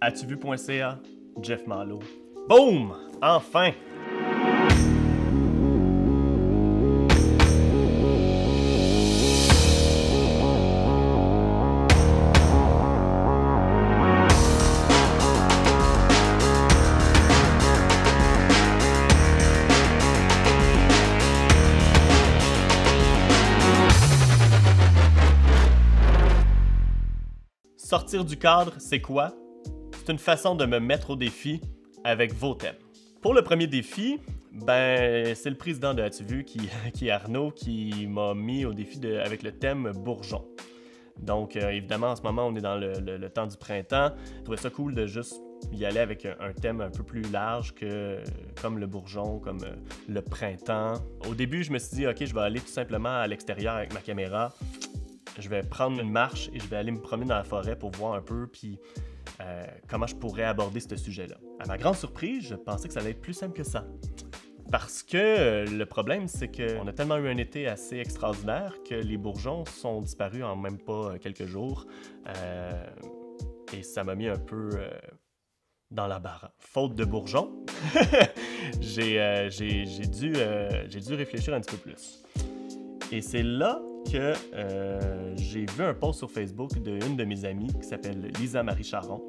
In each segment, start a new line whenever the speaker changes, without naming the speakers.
As-tu vu.ca, Jeff Malo. Boum! Enfin! Sortir du cadre, c'est quoi? C'est une façon de me mettre au défi avec vos thèmes. Pour le premier défi, ben, c'est le président de As-tu vu qui, qui est Arnaud qui m'a mis au défi de, avec le thème bourgeon. Donc, euh, évidemment, en ce moment, on est dans le, le- temps du printemps. Je trouvais ça cool de juste y aller avec un, un thème un peu plus large que comme le bourgeon, comme euh, le printemps. Au début, je me suis dit, OK, je vais aller tout simplement à l'extérieur avec ma caméra. Je vais prendre une marche et je vais aller me promener dans la forêt pour voir un peu, puis euh, comment je pourrais aborder ce sujet-là? À ma grande surprise, je pensais que ça allait être plus simple que ça. Parce que euh, le problème, c'est qu'on a tellement eu un été assez extraordinaire que les bourgeons sont disparus en même pas euh, quelques jours. Et ça m'a mis un peu dans la barre. Faute de bourgeons, j'ai dû réfléchir un petit peu plus. Et c'est là que euh, j'ai vu un post sur Facebook d'une de mes amies qui s'appelle Lisa Marie Charon,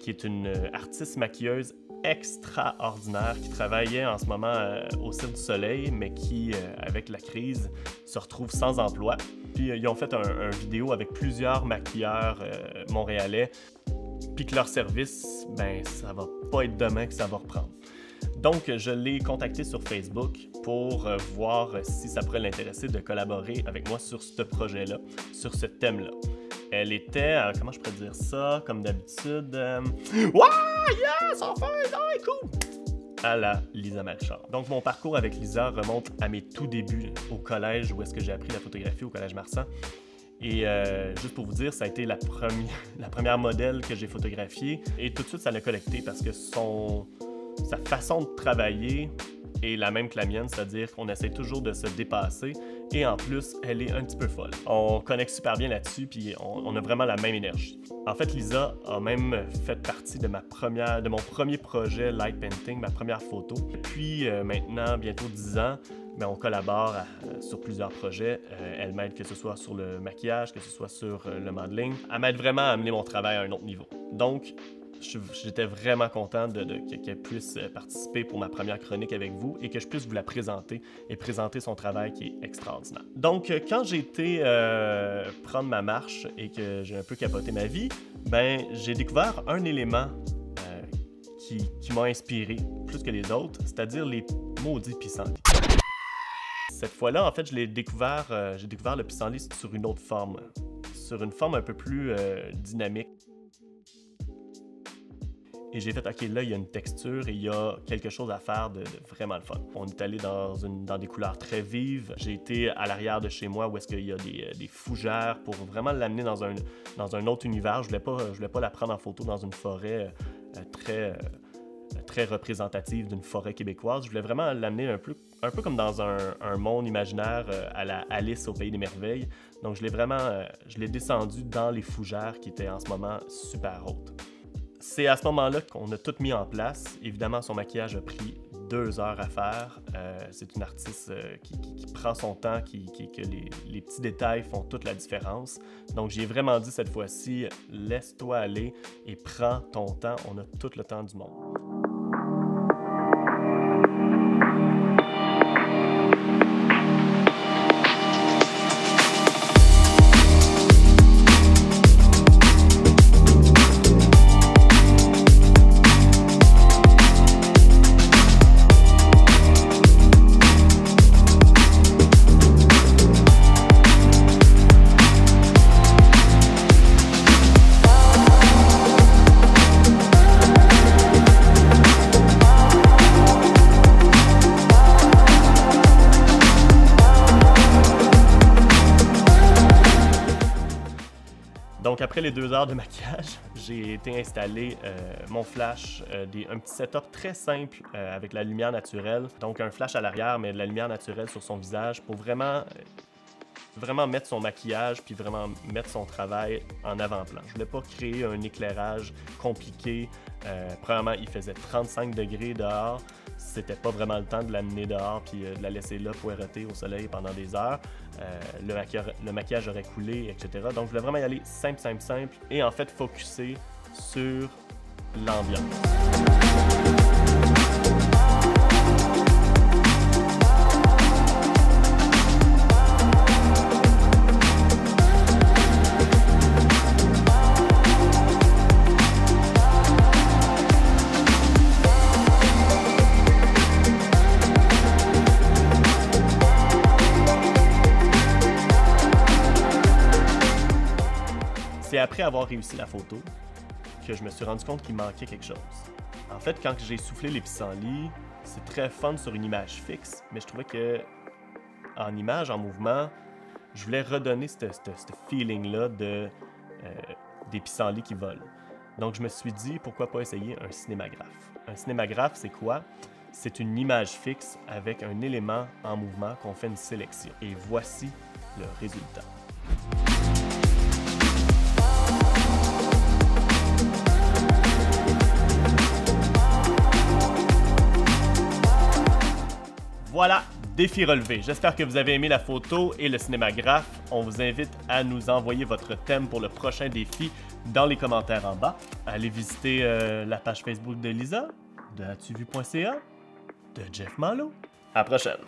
qui est une euh, artiste maquilleuse extraordinaire qui travaillait en ce moment euh, au Cirque du Soleil, mais qui, avec la crise, se retrouve sans emploi. Puis ils ont fait un, un vidéo avec plusieurs maquilleurs montréalais, puis que leur service, ben ça va pas être demain que ça va reprendre. Donc, je l'ai contacté sur Facebook pour euh, voir si ça pourrait l'intéresser de collaborer avec moi sur ce projet-là, sur ce thème-là. Elle était, euh, comment je pourrais dire ça, comme d'habitude, euh, Ouais, yes, enfin, ouais, cool! À la Lisa Malchard. Donc, mon parcours avec Lisa remonte à mes tout débuts au collège où est-ce que j'ai appris la photographie au collège Marsan. Et euh, juste pour vous dire, ça a été la, première modèle que j'ai photographiée. Et tout de suite, ça l'a collecté parce que son, sa façon de travailler est la même que la mienne, c'est-à-dire qu'on essaie toujours de se dépasser et en plus, elle est un petit peu folle. On connecte super bien là-dessus puis on, a vraiment la même énergie. En fait, Lisa a même fait partie de ma première, de mon premier projet light painting, ma première photo. Depuis euh, maintenant bientôt 10 ans, ben, on collabore à- sur plusieurs projets. Euh, elle m'aide que ce soit sur le maquillage, que ce soit sur euh, le modeling. Elle m'aide vraiment à amener mon travail à un autre niveau. Donc, j'étais vraiment content de, de- que- qu'elle puisse euh, participer pour ma première chronique avec vous et que je puisse vous la présenter et présenter son travail qui est extraordinaire. Donc, euh, quand j'ai été euh, prendre ma marche et que j'ai un peu capoté ma vie, ben, j'ai découvert un élément qui, m'a inspiré plus que les autres, c'est-à-dire les maudits pissenlits. Cette fois-là, en fait, je l'ai découvert, j'ai découvert le pissenlit sur une autre forme, sur une forme un peu plus dynamique. Et j'ai fait, OK, là, il y a une texture et il y a quelque chose à faire de, vraiment le fun. On est allé dans, une, dans des couleurs très vives. J'ai été à l'arrière de chez moi où est-ce qu'il y a des, euh, des fougères pour vraiment l'amener dans un, dans un autre univers. Je voulais voulais pas la prendre en photo dans une forêt euh, euh, très, très représentative d'une forêt québécoise. Je voulais vraiment l'amener un peu, un peu comme dans un, monde imaginaire à la Alice au Pays des Merveilles. Donc, je l'ai vraiment, je descendu dans les fougères qui étaient en ce moment super hautes. C'est à ce moment-là qu'on a tout mis en place. Évidemment, son maquillage a pris deux heures à faire. Euh, c'est une artiste euh, qui, prend son temps, qui, qui- que les, les petits détails font toute la différence. Donc, j'ai vraiment dit cette fois-ci, laisse-toi aller et prends ton temps. On a tout le temps du monde. Donc, après les deux heures de maquillage, j'ai été installer euh, mon flash, euh, un petit setup très simple euh, avec la lumière naturelle. Donc, un flash à l'arrière, mais de la lumière naturelle sur son visage pour vraiment vraiment mettre son maquillage puis vraiment mettre son travail en avant-plan. Je voulais pas créer un éclairage compliqué. Euh, premièrement, il faisait 35 degrés dehors. C'était pas vraiment le temps de l'amener dehors puis euh, de la laisser là poireter au soleil pendant des heures. Euh, le, maquillage, le maquillage aurait coulé, etc. Donc, je voulais vraiment y aller simple, simple, simple et en fait focuser sur l'ambiance. Après avoir réussi la photo que je me suis rendu compte qu'il manquait quelque chose. En fait, quand j'ai soufflé les pissenlits, c'est très fun sur une image fixe, mais je trouvais que en image, en mouvement, je voulais redonner ce feeling-là de, euh, des pissenlits qui volent. Donc, je me suis dit, pourquoi pas essayer un cinémagraphe? Un cinémagraphe, c'est quoi? C'est une image fixe avec un élément en mouvement qu'on fait une sélection. Et voici le résultat. Voilà, défi relevé. J'espère que vous avez aimé la photo et le cinémagraphe. On vous invite à nous envoyer votre thème pour le prochain défi dans les commentaires en bas. Allez visiter euh, la page Facebook de Lisa, de atuvu.ca, de Jeff Malo. À la prochaine.